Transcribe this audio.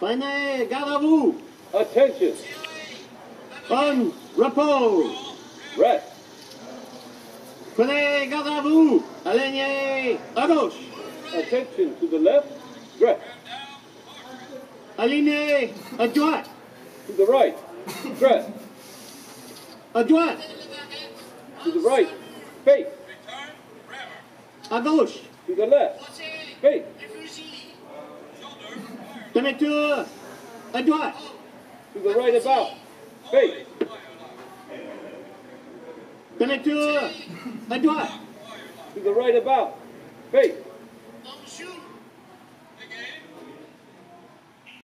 Prenez garde à vous. Attention. On repos. Rest. Prenez garde à vous. Alignez à gauche. Attention to the left. Dress. Alignez à droite. To the right. Dress. À droite. To the right. Face. À gauche. To the left. Face. Demi-tour. À droite. To the right about. Face. Demi-tour. À droite. To the right about. Face.